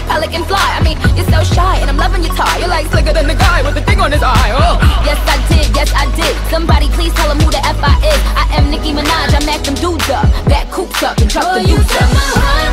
like pelican fly. I mean, you're so shy, and I'm loving your tie. You're like slicker than the guy with the thing on his eye. Oh. Yes, I did, yes, I did. Somebody please tell him who the F I is. I am Nicki Minaj, I am acting dudes up. That coops up and truck the youth up.